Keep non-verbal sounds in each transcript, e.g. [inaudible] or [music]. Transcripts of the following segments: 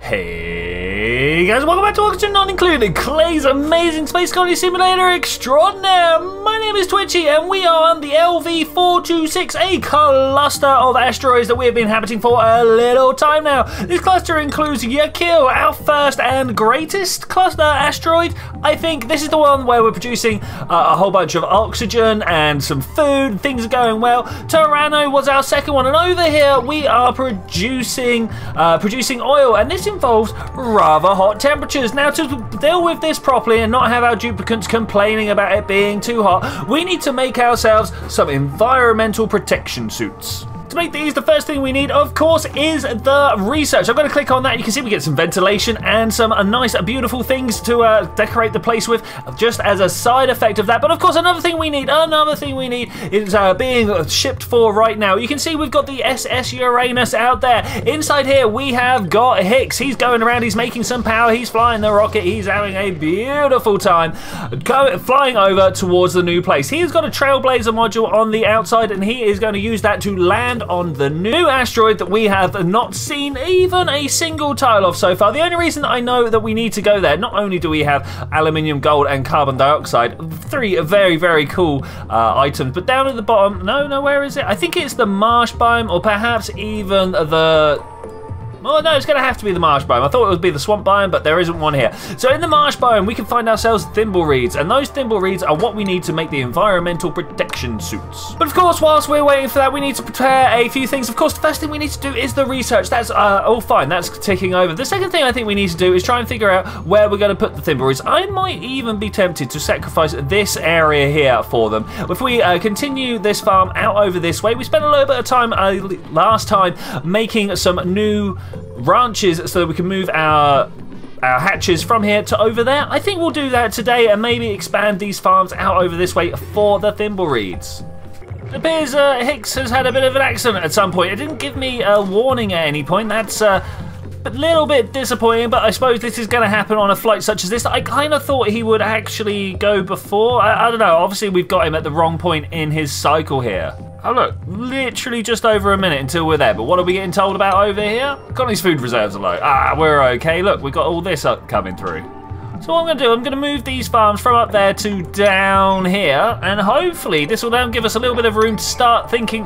Hey guys, welcome back to Oxygen Not Included, Klei's amazing space colony simulator extraordinaire. My name is Twitchi and we are on the LV426, a cluster of asteroids that we have been inhabiting for a little time now. This cluster includes Yakil, our first and greatest cluster asteroid. I think this is the one where we're producing uh, a whole bunch of oxygen and some food, things are going well. Turano was our second one and over here we are producing, uh, producing oil and this involves rather hot temperatures. Now, to deal with this properly and not have our duplicants complaining about it being too hot, we need to make ourselves some environmental protection suits. To make these, the first thing we need, of course, is the research. I'm going to click on that. You can see we get some ventilation and some uh, nice, uh, beautiful things to uh, decorate the place with, just as a side effect of that. But of course, another thing we need, another thing we need is uh, being shipped for right now. You can see we've got the SS Uranus out there. Inside here, we have got Hicks. He's going around, he's making some power, he's flying the rocket, he's having a beautiful time go, flying over towards the new place. He's got a Trailblazer module on the outside, and he is going to use that to land land on the new asteroid that we have not seen even a single tile of so far. The only reason I know that we need to go there, not only do we have aluminium, gold, and carbon dioxide, three very, very cool uh, items, but down at the bottom, no, no, where is it? I think it's the marsh biome, or perhaps even the Oh no, it's going to have to be the marsh biome. I thought it would be the swamp biome, but there isn't one here. So in the marsh biome, we can find ourselves thimble reeds, and those thimble reeds are what we need to make the environmental protection suits. But of course, whilst we're waiting for that, we need to prepare a few things. Of course, the first thing we need to do is the research. That's uh, all fine. That's ticking over. The second thing I think we need to do is try and figure out where we're going to put the thimble reeds. I might even be tempted to sacrifice this area here for them. If we uh, continue this farm out over this way, we spent a little bit of time uh, last time making some new branches so we can move our our hatches from here to over there. I think we'll do that today and maybe expand these farms out over this way for the thimblereeds. It appears uh, Hicks has had a bit of an accident at some point. It didn't give me a warning at any point. That's uh, a little bit disappointing, but I suppose this is going to happen on a flight such as this. I kind of thought he would actually go before. I, I don't know. Obviously, we've got him at the wrong point in his cycle here. Oh look, literally just over a minute until we're there. But what are we getting told about over here? Connie's food reserves are low. Ah, we're okay. Look, we've got all this up coming through. So what I'm going to do, I'm going to move these farms from up there to down here, and hopefully this will then give us a little bit of room to start thinking.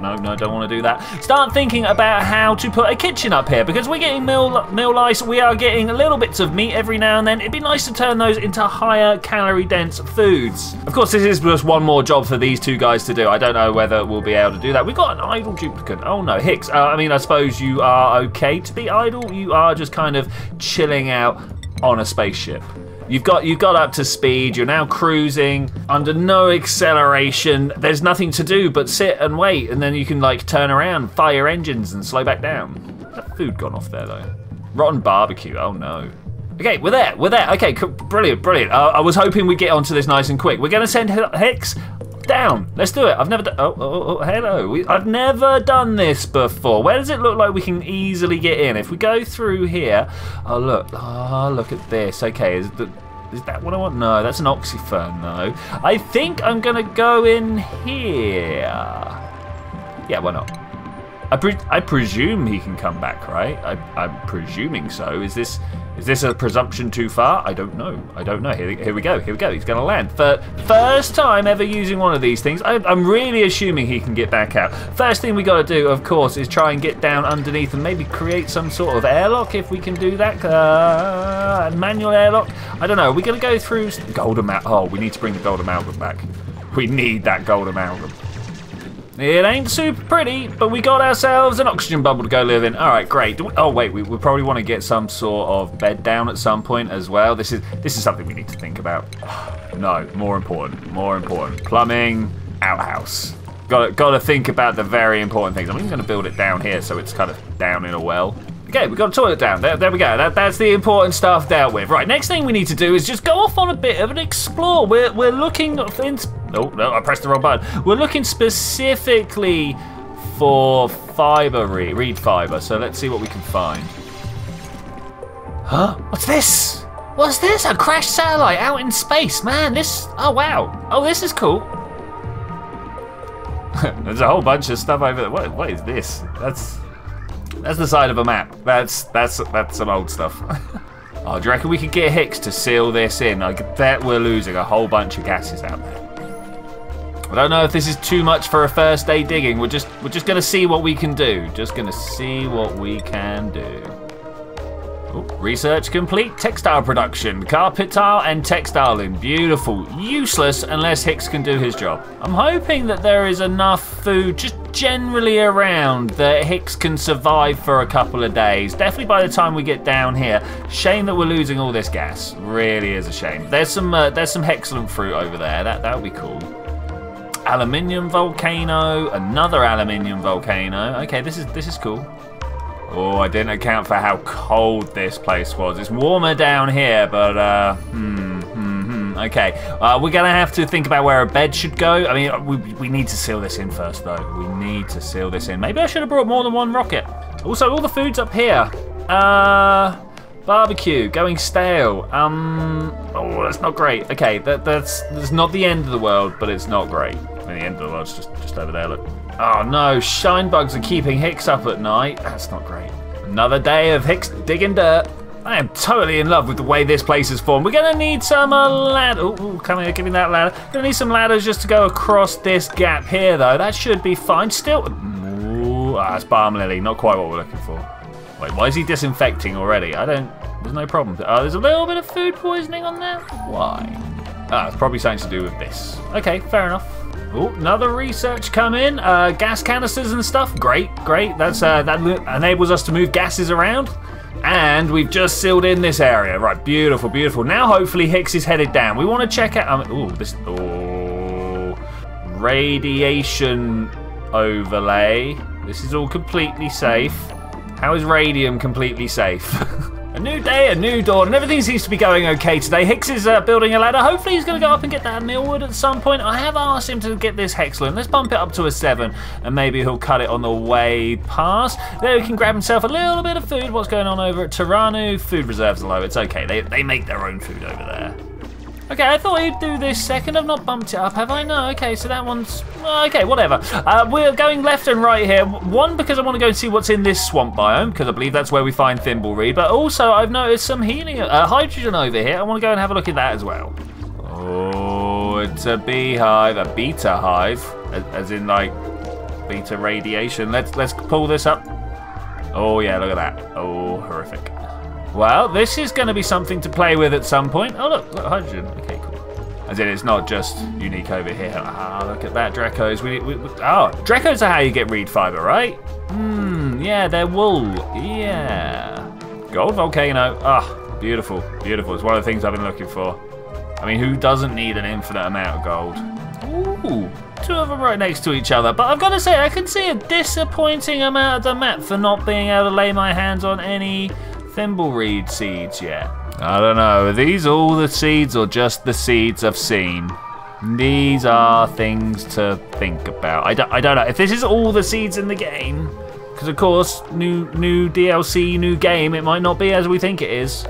No, no, don't want to do that. Start thinking about how to put a kitchen up here because we're getting mill meal lice. We are getting little bits of meat every now and then. It'd be nice to turn those into higher calorie dense foods. Of course, this is just one more job for these two guys to do. I don't know whether we'll be able to do that. We've got an idle duplicant. Oh no, Hicks. Uh, I mean, I suppose you are okay to be idle. You are just kind of chilling out on a spaceship. You've got you've got up to speed. You're now cruising under no acceleration. There's nothing to do but sit and wait, and then you can like turn around, fire engines, and slow back down. That food gone off there though. Rotten barbecue. Oh no. Okay, we're there. We're there. Okay, brilliant, brilliant. Uh, I was hoping we'd get onto this nice and quick. We're going to send Hicks down. Let's do it. I've never done. Oh, oh, oh, oh, hello. We, I've never done this before. Where does it look like we can easily get in? If we go through here. Oh look. Oh look at this. Okay, is the is that what I want? No, that's an oxyfern though. I think I'm gonna go in here. Yeah, why not? I, pre I presume he can come back, right? I, I'm presuming so. Is this is this a presumption too far? I don't know. I don't know. Here, here we go. Here we go. He's going to land. For first time ever using one of these things. I, am really assuming he can get back out. First thing we got to do, of course, is try and get down underneath and maybe create some sort of airlock if we can do that. Uh, manual airlock. I don't know. Are we going to go through golden amalgam? Oh, we need to bring the gold amalgam back. We need that golden amalgam. It ain't super pretty, but we got ourselves an oxygen bubble to go live in. All right, great. We, oh wait, we, we probably want to get some sort of bed down at some point as well. This is this is something we need to think about. [sighs] No, more important, more important. Plumbing, outhouse. Got got to think about the very important things. I'm even going to build it down here so it's kind of down in a well. Okay, we got a toilet down. There, there we go. That, that's the important stuff dealt with. Right, next thing we need to do is just go off on a bit of an explore. We're, we're looking... In, oh, no, I pressed the wrong button. We're looking specifically for fiber, reed fiber. So let's see what we can find. Huh? What's this? What's this? A crashed satellite out in space. Man, this... Oh, wow. Oh, this is cool. [laughs] There's a whole bunch of stuff over there. What, what is this? That's That's the side of a map. That's that's that's some old stuff. [laughs] oh, do you reckon we could get Hicks to seal this in? I bet we're losing a whole bunch of gases out there. I don't know if this is too much for a first day digging. We're just we're just gonna see what we can do. Just gonna see what we can do. Oh, research complete. Textile production. Carpet tile and textiling. Beautiful. Useless unless Hicks can do his job. I'm hoping that there is enough food just generally around that Hicks can survive for a couple of days. Definitely by the time we get down here. Shame that we're losing all this gas. Really is a shame. There's some uh, there's some excellent fruit over there. That that would be cool. Aluminium volcano. Another aluminium volcano. Okay, this is this is cool. Oh, I didn't account for how cold this place was. It's warmer down here, but, uh, hmm, hmm, hmm. Okay, uh, we're to have to think about where a bed should go. I mean, we, we need to seal this in first, though. We need to seal this in. Maybe I should have brought more than one rocket. Also, all the food's up here. Uh, barbecue, going stale. Um, oh, that's not great. Okay, that, that's, that's not the end of the world, but it's not great. I mean, the end of the world's just, just over there, look. Oh no, shine bugs are keeping Hicks up at night. That's not great. Another day of Hicks digging dirt. I am totally in love with the way this place is formed. We're gonna need some uh, ladder. Oh, come here, give me that ladder. Gonna need some ladders just to go across this gap here, though. That should be fine. Still, ooh, ah, it's balm lily. Not quite what we're looking for. Wait, why is he disinfecting already? I don't. There's no problem. Oh, there's a little bit of food poisoning on there. Why? Ah, it's probably something to do with this. Okay, fair enough. Oh, another research come in. Uh, gas canisters and stuff. Great, great. That's uh, that enables us to move gases around. And we've just sealed in this area. Right, beautiful, beautiful. Now hopefully Hicks is headed down. We want to check out. Um, oh, this. Oh, radiation overlay. This is all completely safe. How is radium completely safe? [laughs] A new day, a new dawn, and everything seems to be going okay today. Hicks is uh, building a ladder. Hopefully he's going to go up and get that mealwood at some point. I have asked him to get this hexalent. Let's bump it up to a 7, and maybe he'll cut it on the way past. There he can grab himself a little bit of food. What's going on over at Taranu? Food reserves are low. It's okay. They, they make their own food over there. Okay, I thought he'd do this second. I've not bumped it up, have I? No, okay, so that one's... Okay, whatever. Uh, we're going left and right here. One, because I want to go and see what's in this swamp biome, because I believe that's where we find Thimbleweed. But also, I've noticed some helium, uh, hydrogen over here. I want to go and have a look at that as well. Oh, it's a beehive, a beta hive, as, in, like, beta radiation. Let's, let's pull this up. Oh, yeah, look at that. Oh, horrific. Well, this is going to be something to play with at some point. Oh, look, look hydrogen. Okay, cool. As in, it's not just unique over here. Ah, look at that, Dreckos. We, we, we, oh, Dreckos are how you get reed fiber, right? Hmm, yeah, they're wool. Yeah. Gold volcano. Ah, beautiful, beautiful. It's one of the things I've been looking for. I mean, who doesn't need an infinite amount of gold? Ooh, two of them right next to each other. But I've got to say, I can see a disappointing amount of the map for not being able to lay my hands on any thimbleweed seeds yet. I don't know, are these all the seeds or just the seeds I've seen? These are things to think about. I don't, I don't know. If this is all the seeds in the game, because of course, new new DLC, new game, it might not be as we think it is.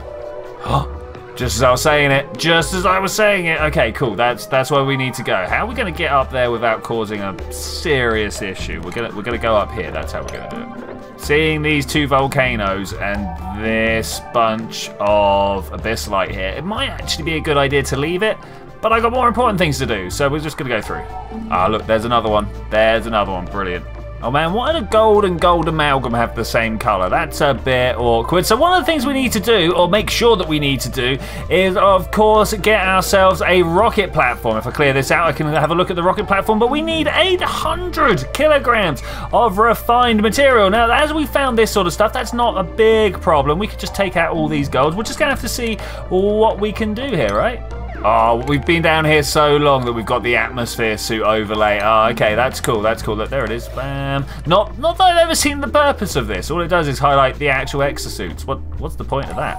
[gasps] just as I was saying it, just as I was saying it. Okay, cool. That's that's where we need to go. How are we going to get up there without causing a serious issue? We're gonna we're gonna go up here. That's how we're gonna do it. Seeing these two volcanoes and this bunch of abyssalite here, it might actually be a good idea to leave it, but I got more important things to do, so we're just to go through. Ah, look, there's another one. There's another one. Brilliant. Oh man, why do gold and gold amalgam have the same colour? That's a bit awkward. So one of the things we need to do, or make sure that we need to do, is of course get ourselves a rocket platform. If I clear this out, I can have a look at the rocket platform, but we need 800 kilograms of refined material. Now, as we found this sort of stuff, that's not a big problem. We could just take out all these golds. We're just gonna have to see what we can do here, right? Oh, we've been down here so long that we've got the atmosphere suit overlay. Oh, okay, that's cool, that's cool. Look, there it is. Bam. Not not that I've ever seen the purpose of this. All it does is highlight the actual exosuits. What What's the point of that?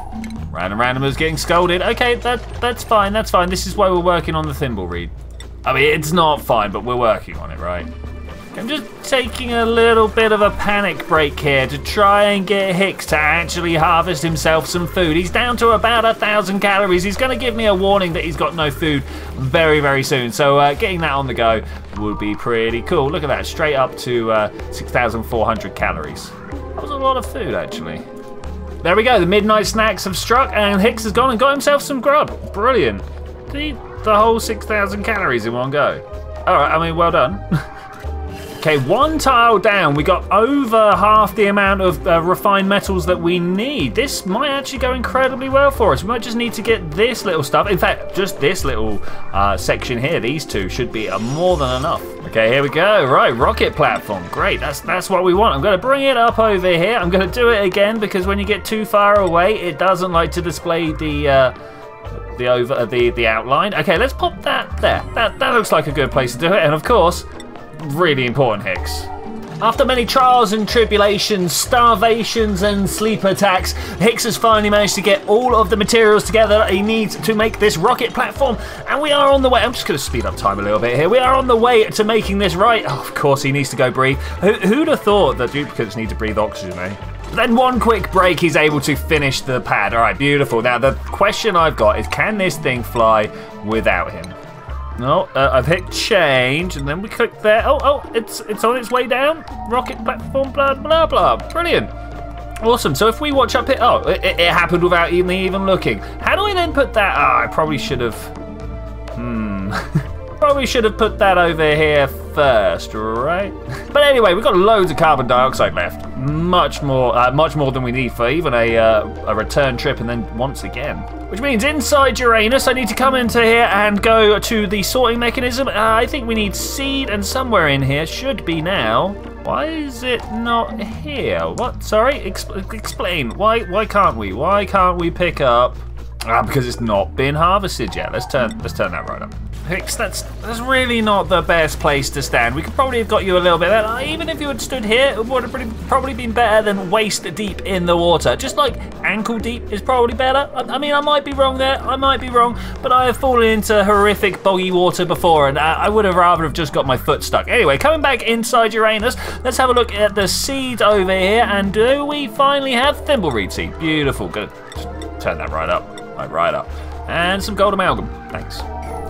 Random randomers getting scolded. Okay, that that's fine, that's fine. This is why we're working on the Thimbleweed. I mean, it's not fine, but we're working on it, right? I'm just taking a little bit of a panic break here to try and get Hicks to actually harvest himself some food. He's down to about a thousand calories. He's going to give me a warning that he's got no food very, very soon. So uh, getting that on the go would be pretty cool. Look at that, straight up to uh, 6,400 calories. That was a lot of food, actually. There we go, the midnight snacks have struck, and Hicks has gone and got himself some grub. Brilliant. Did he eat the whole 6,000 calories in one go? Alright, I mean, well done. [laughs] Okay, one tile down. We got over half the amount of uh, refined metals that we need. This might actually go incredibly well for us. We might just need to get this little stuff. In fact, just this little uh, section here, these two, should be uh, more than enough. Okay, here we go. Right, rocket platform. Great, that's that's what we want. I'm going to bring it up over here. I'm going to do it again because when you get too far away, it doesn't like to display the... Uh, the over uh, the the outline. Okay, let's pop that there. That that looks like a good place to do it. And of course, really important, Hicks. After many trials and tribulations, starvations and sleep attacks, Hicks has finally managed to get all of the materials together that he needs to make this rocket platform, and we are on the way. I'm just going to speed up time a little bit here. We are on the way to making this right. Oh, of course, he needs to go breathe. Who, who'd have thought that duplicants need to breathe oxygen, eh? Then one quick break, he's able to finish the pad. All right, beautiful. Now, the question I've got is, can this thing fly without him? No, uh, I've hit change, and then we click there. Oh, oh, it's it's on its way down. Rocket platform, blah blah blah. Brilliant. Awesome. So if we watch up here, oh, it, it happened without me even looking. How do I then put that? Oh, I probably should have. Hmm. [laughs] probably should have put that over here first, right? But anyway, we've got loads of carbon dioxide left. Much more, uh, much more than we need for even a, uh, a return trip and then once again. Which means inside Uranus, I need to come into here and go to the sorting mechanism. Uh, I think we need seed and somewhere in here should be now. Why is it not here? What? Sorry, Expl explain. Why? Why can't we? Why can't we pick up? Ah, because it's not been harvested yet. Let's turn. Let's turn that right up. Hicks, that's that's really not the best place to stand. We could probably have got you a little bit better. Even if you had stood here, it would have probably been better than waist deep in the water. Just like ankle deep is probably better. I, I mean, I might be wrong there. I might be wrong, but I have fallen into horrific boggy water before, and I, I would have rather have just got my foot stuck. Anyway, coming back inside Uranus, let's have a look at the seeds over here. And do we finally have thimbleweed seed? Beautiful. Good. Turn that right up. Right, right up. And some gold amalgam. Thanks.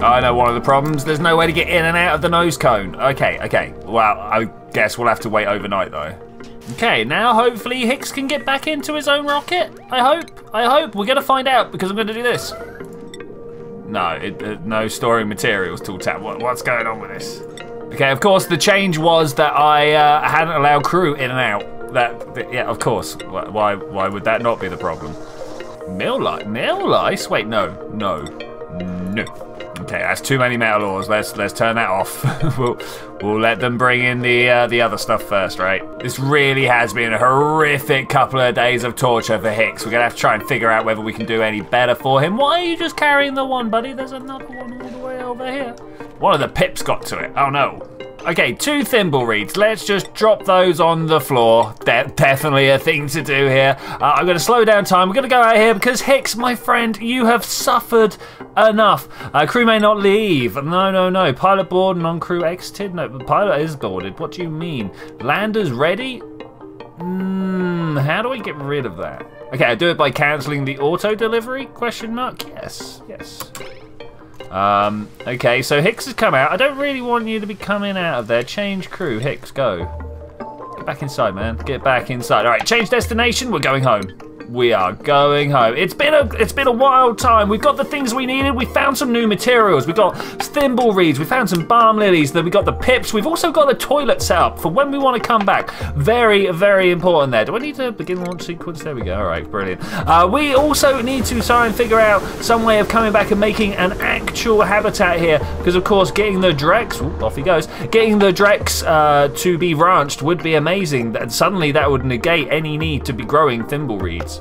I know one of the problems. There's no way to get in and out of the nose cone. Okay, okay. Well, I guess we'll have to wait overnight though. Okay, now hopefully Hicks can get back into his own rocket. I hope. I hope. We're going to find out because I'm going to do this. No, it, uh, no storing materials tool tab. What, what's going on with this? Okay, of course the change was that I uh, hadn't allowed crew in and out. That, that yeah, of course. Why why would that not be the problem? Meal lice? Meal lice? Wait, no, no, no. That's too many metal ores. Let's let's turn that off. [laughs] we'll we'll let them bring in the uh, the other stuff first, right? This really has been a horrific couple of days of torture for Hicks. We're gonna have to try and figure out whether we can do any better for him. Why are you just carrying the one, buddy? There's another one all the way over here. One of the pips got to it. Oh no. Okay, two thimble reeds. Let's just drop those on the floor. De definitely a thing to do here. Uh, I'm going to slow down time. We're going to go out here because Hicks, my friend, you have suffered enough. Uh, crew may not leave. No, no, no. Pilot board, non-crew exited. No, the pilot is boarded. What do you mean? Landers ready? Hmm, how do I get rid of that? Okay, I do it by cancelling the auto delivery? Question mark. Yes, yes. Um, okay, so Hicks has come out. I don't really want you to be coming out of there. Change crew. Hicks, go. Get back inside, man. Get back inside. All right, change destination. We're going home we are going home. It's been a it's been a wild time. We've got the things we needed. We found some new materials. We got thimble reeds. We found some balm lilies. Then we got the pips. We've also got the toilet set up for when we want to come back. Very very important there. Do I need to begin launch sequence? There we go. All right, brilliant. Uh, we also need to try and figure out some way of coming back and making an actual habitat here because of course getting the Drex ooh, off he goes. Getting the Drex uh, to be ranched would be amazing. And suddenly that would negate any need to be growing thimble reeds.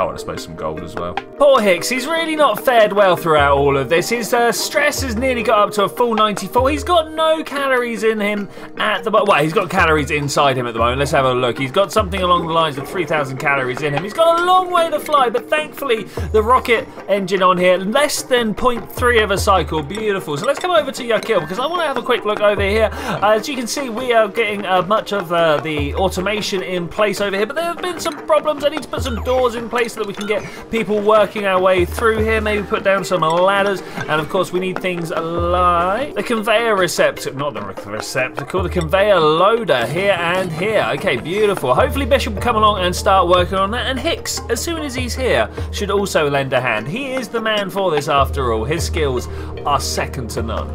Oh, and I suppose some gold as well. Poor Hicks, he's really not fared well throughout all of this. His uh, stress has nearly got up to a full 94. He's got no calories in him at the moment. Well, he's got calories inside him at the moment. Let's have a look. He's got something along the lines of 3,000 calories in him. He's got a long way to fly, but thankfully the rocket engine on here, less than 0.3 of a cycle. Beautiful. So let's come over to Yakil because I want to have a quick look over here. Uh, as you can see, we are getting uh, much of uh, the automation in place over here, but there have been some problems. I need to put some doors in place way so that we can get people working our way through here. Maybe put down some ladders. And of course, we need things like the conveyor receptacle, not the receptacle, the conveyor loader here and here. Okay, beautiful. Hopefully, Bishop will come along and start working on that. And Hicks, as soon as he's here, should also lend a hand. He is the man for this after all. His skills are second to none.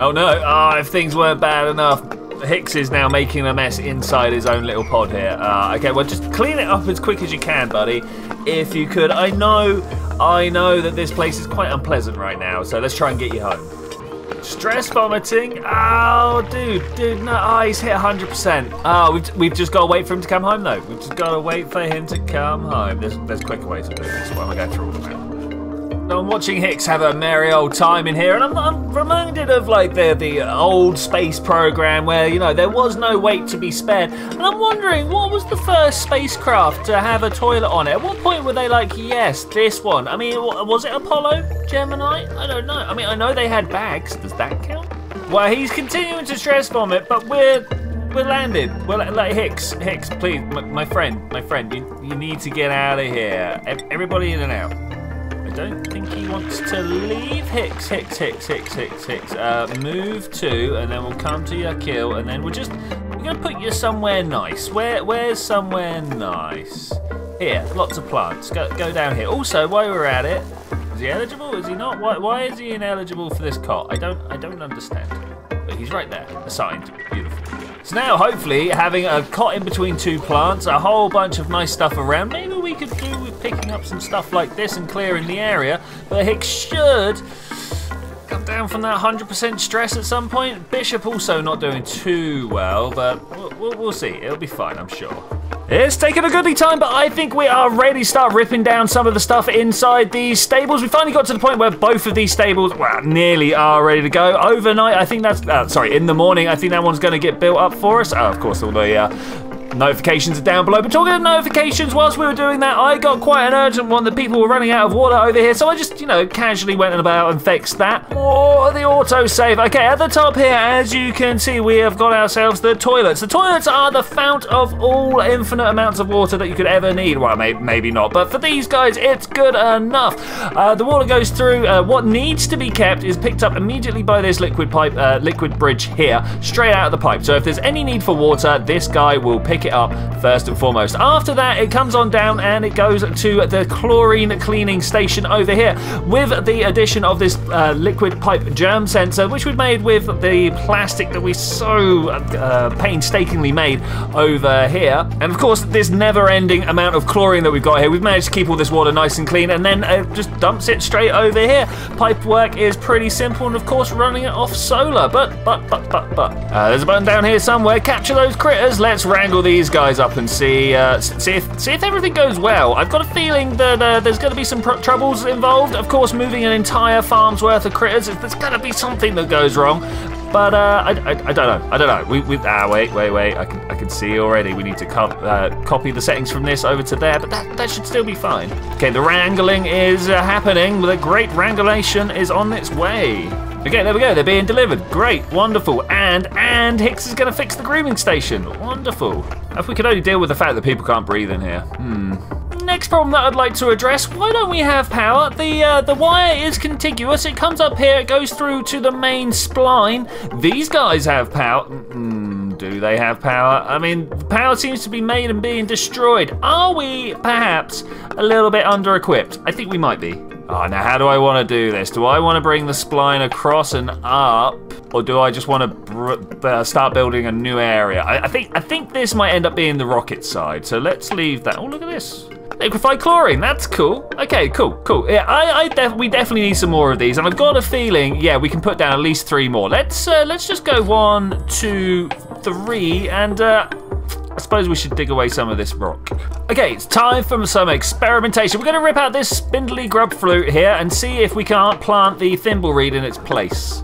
Oh no, oh, if things weren't bad enough, Hicks is now making a mess inside his own little pod here. Uh, okay, well, just clean it up as quick as you can, buddy, if you could. I know, I know that this place is quite unpleasant right now, so let's try and get you home. Stress vomiting. Oh, dude, dude, no, oh, he's hit 100%. Oh, we've, we've just got to wait for him to come home, though. We've just got to wait for him to come home. There's, there's quicker ways to do this. Why am I going through all of them? I'm watching Hicks have a merry old time in here, and I'm, I'm, reminded of like the the old space program where you know there was no weight to be spared, and I'm wondering what was the first spacecraft to have a toilet on it? At what point were they like, yes, this one? I mean, was it Apollo, Gemini? I don't know. I mean, I know they had bags. Does that count? Well, he's continuing to stress vomit, but we're we're landed. Well, like Hicks, Hicks, please, my, my friend, my friend, you, you need to get out of here. Everybody in and out don't think he wants to leave. Hicks, Hicks, Hicks, Hicks, Hicks, Hicks. Uh, move to, and then we'll come to your kill, and then we'll just, we're to put you somewhere nice. Where, where's somewhere nice? Here, lots of plants. Go, go down here. Also, while we're at it, is he eligible? Is he not? Why, why is he ineligible for this cot? I don't, I don't understand. But he's right there, assigned. Beautiful. So now, hopefully, having a cot in between two plants, a whole bunch of nice stuff around, maybe we could do picking up some stuff like this and clearing the area, but Hicks should come down from that 100% stress at some point. Bishop also not doing too well, but we'll, we'll see. It'll be fine, I'm sure. It's taken a goodly time, but I think we are ready to start ripping down some of the stuff inside these stables. We finally got to the point where both of these stables, well, nearly are ready to go. Overnight, I think that's, uh, sorry, in the morning, I think that one's going to get built up for us. Oh, of course, all the uh, Notifications are down below. But talking of notifications, whilst we were doing that, I got quite an urgent one that people were running out of water over here. So I just, you know, casually went about and fixed that. Oh, the auto-save. Okay, at the top here, as you can see, we have got ourselves the toilets. The toilets are the fount of all infinite amounts of water that you could ever need. Well, may maybe not, but for these guys, it's good enough. Uh, the water goes through. Uh, what needs to be kept is picked up immediately by this liquid pipe, uh, liquid bridge here, straight out of the pipe. So if there's any need for water, this guy will pick pick it up first and foremost. After that, it comes on down and it goes to the chlorine cleaning station over here with the addition of this uh, liquid pipe germ sensor, which we've made with the plastic that we so uh, painstakingly made over here. And of course, this never-ending amount of chlorine that we've got here, we've managed to keep all this water nice and clean and then uh, just dumps it straight over here. Pipe work is pretty simple and of course running it off solar, but, but, but, but, but. Uh, there's a button down here somewhere. Capture those critters. Let's wrangle these these guys up and see uh, see if see if everything goes well. I've got a feeling that uh, there's going to be some troubles involved. Of course, moving an entire farm's worth of critters, there's going to be something that goes wrong. But uh, I, I, I, don't know. I don't know. We, we ah wait wait wait. I can I can see already. We need to co uh, copy the settings from this over to there, but that that should still be fine. Okay, the wrangling is uh, happening. The great wranglation is on its way. Okay, there we go. They're being delivered. Great, wonderful. And and Hicks is going to fix the grooming station. Wonderful. If we could only deal with the fact that people can't breathe in here. Hmm. Next problem that I'd like to address, why don't we have power? The uh, the wire is contiguous. It comes up here, it goes through to the main spline. These guys have power. Mm, do they have power? I mean, power seems to be made and being destroyed. Are we perhaps a little bit under-equipped? I think we might be. Oh, now how do I want to do this? Do I want to bring the spline across and up, or do I just want to uh, start building a new area? I, I, think I think this might end up being the rocket side. So let's leave that. Oh, look at this. Liquefied chlorine, that's cool. Okay, cool, cool. Yeah, I, I def we definitely need some more of these, and I've got a feeling, yeah, we can put down at least three more. Let's uh, let's just go one, two, three, and uh, I suppose we should dig away some of this rock. Okay, it's time for some experimentation. We're going to rip out this spindly grubfruit here and see if we can't plant the thimbleweed in its place.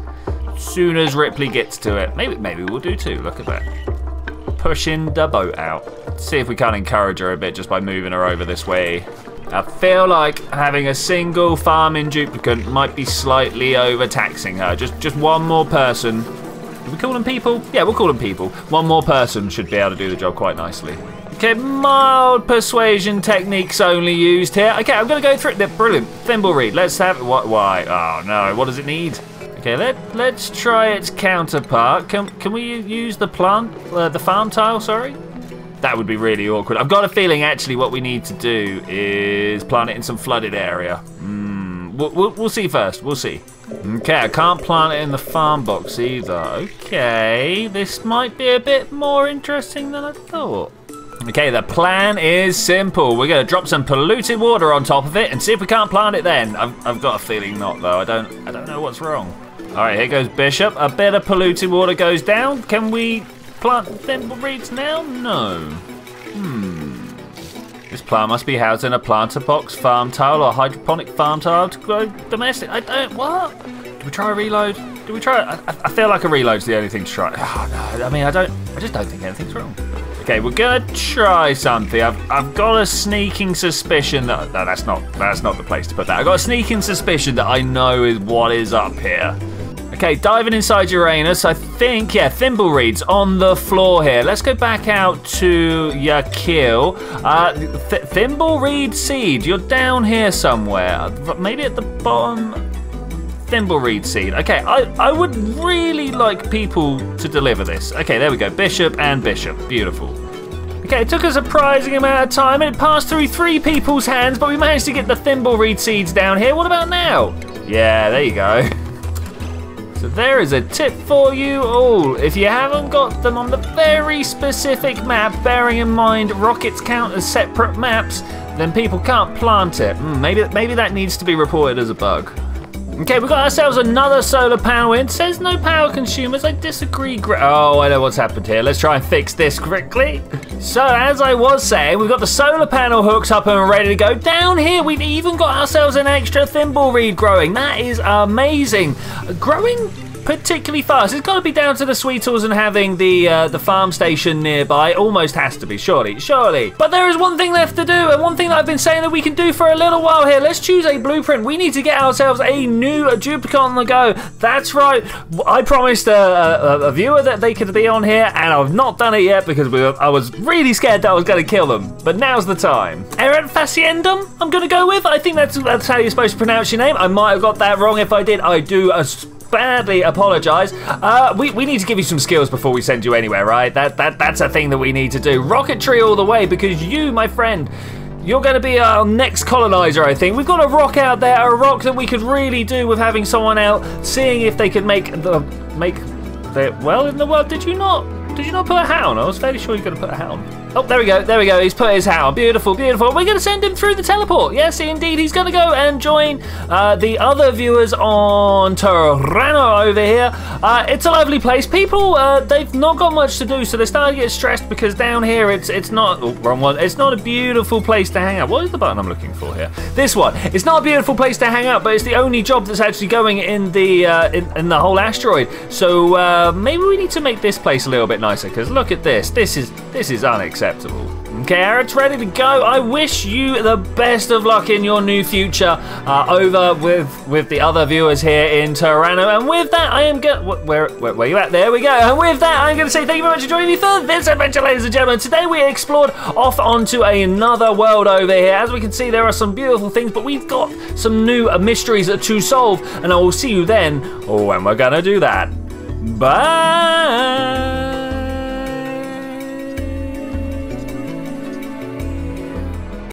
Soon as Ripley gets to it. Maybe, maybe we'll do too. Look at that. Pushing the boat out. See if we can't encourage her a bit just by moving her over this way. I feel like having a single farming duplicant might be slightly overtaxing her. Just, just one more person we call them people? Yeah, we'll call them people. One more person should be able to do the job quite nicely. Okay, mild persuasion techniques only used here. Okay, I'm gonna go through it. Brilliant. Thimble Thimbleweed, let's have it. what why? Oh no, what does it need? Okay, let let's try its counterpart. Can can we use the plant uh, the farm tile, sorry? That would be really awkward. I've got a feeling actually what we need to do is plant it in some flooded area. Hmm. We'll, we'll, we'll see first. We'll see. Okay, I can't plant it in the farm box either. Okay, this might be a bit more interesting than I thought. Okay, the plan is simple. We're going to drop some polluted water on top of it and see if we can't plant it then. I've, I've got a feeling not, though. I don't, I don't know what's wrong. All right, here goes Bishop. A bit of polluted water goes down. Can we plant thimbleweeds now? No. Hmm. This plant must be housed in a planter box, farm tile, or hydroponic farm tile to grow domestic. I don't. What? Do we try a reload? Do we try? I, I feel like a reload's the only thing to try. Oh, no. I mean, I don't. I just don't think anything's wrong. Okay, we're gonna try something. I've, I've got a sneaking suspicion that no, that's not that's not the place to put that. I've got a sneaking suspicion that I know is what is up here. Okay, diving inside Uranus, I think, yeah, Thimble Reed's on the floor here. Let's go back out to Yakil. Uh, th Thimbleweed Seed, you're down here somewhere. Maybe at the bottom. Thimble Reed Seed. Okay, I, I would really like people to deliver this. Okay, there we go. Bishop and Bishop. Beautiful. Okay, it took a surprising amount of time and it passed through three people's hands, but we managed to get the Thimble Reed Seeds down here. What about now? Yeah, there you go. [laughs] So there is a tip for you all. If you haven't got them on the very specific map, bearing in mind rockets count as separate maps, then people can't plant it. Mm, maybe, maybe that needs to be reported as a bug. Okay, we've got ourselves another solar panel in. Says no power consumers. I disagree. Oh, I know what's happened here. Let's try and fix this quickly. [laughs] So, as I was saying, we've got the solar panel hooks up and ready to go. Down here, we've even got ourselves an extra thimble reed growing. That is amazing. Growing particularly fast. It's got to be down to the Sweetles and having the uh, the farm station nearby. Almost has to be, surely, surely. But there is one thing left to do, and one thing that I've been saying that we can do for a little while here. Let's choose a blueprint. We need to get ourselves a new duplicant on the go. That's right. I promised a, a, a viewer that they could be on here, and I've not done it yet because we were, I was really scared that I was going to kill them. But now's the time. Eren Faciendum, I'm going to go with. I think that's, that's how you're supposed to pronounce your name. I might have got that wrong. If I did, I do a badly apologise. Uh, we, we need to give you some skills before we send you anywhere, right? That, that That's a thing that we need to do. Rocketry all the way because you, my friend, you're going to be our next colonizer, I think. We've got a rock out there, a rock that we could really do with having someone out, seeing if they could make the make the well in the world. Did you not? Did you not put a hound? I was fairly sure you going to put a hound. Oh, there we go, there we go. He's put his hat Beautiful, beautiful. We're going to send him through the teleport. Yes, indeed. He's going to go and join uh, the other viewers on Terrano over here. Uh, it's a lovely place. People, uh, they've not got much to do, so they're starting to get stressed because down here it's it's not, oh, wrong one. It's not a beautiful place to hang out. What is the button I'm looking for here? This one. It's not a beautiful place to hang out, but it's the only job that's actually going in the uh, in, in, the whole asteroid. So uh, maybe we need to make this place a little bit nicer because look at this. This is this is unacceptable acceptable. Okay, Eric's ready to go. I wish you the best of luck in your new future uh, over with with the other viewers here in Terrano. And with that, I am going. Where, where, where you at? There we go. And with that, I'm going to say thank you very much for joining me for this adventure, ladies and gentlemen. Today we explored off onto another world over here. As we can see, there are some beautiful things, but we've got some new mysteries to solve. And I will see you then when we're going to do that. Bye.